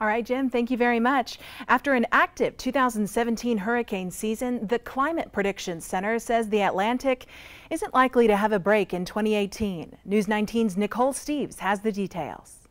All right, Jim, thank you very much. After an active 2017 hurricane season, the Climate Prediction Center says the Atlantic isn't likely to have a break in 2018. News 19's Nicole Steves has the details.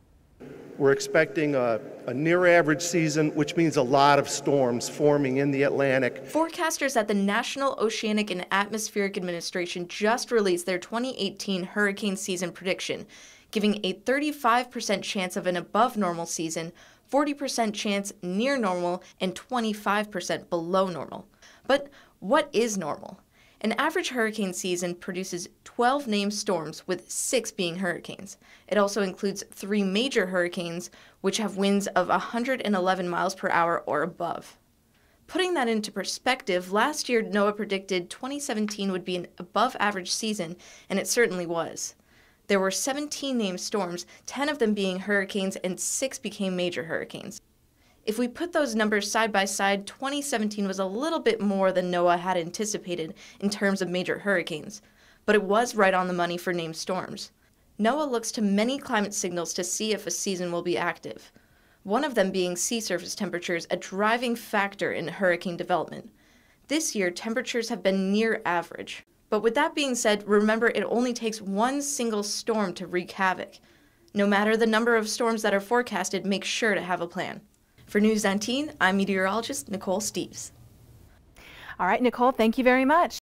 We're expecting a, a, near average season, which means a lot of storms forming in the Atlantic. Forecasters at the National Oceanic and Atmospheric Administration just released their 2018 hurricane season prediction, giving a 35% chance of an above normal season, 40% chance near normal, and 25% below normal. But what is normal? An average hurricane season produces 12 named storms, with six being hurricanes. It also includes three major hurricanes, which have winds of 111 miles per hour or above. Putting that into perspective, last year NOAA predicted 2017 would be an above average season, and it certainly was. There were 17 named storms, 10 of them being hurricanes, and 6 became major hurricanes. If we put those numbers side by side, 2017 was a little bit more than NOAA had anticipated in terms of major hurricanes, but it was right on the money for named storms. NOAA looks to many climate signals to see if a season will be active, one of them being sea surface temperatures, a driving factor in hurricane development. This year, temperatures have been near average. But with that being said, remember it only takes one single storm to wreak havoc. No matter the number of storms that are forecasted, make sure to have a plan. For News 19, I'm meteorologist Nicole Steves. All right, Nicole, thank you very much.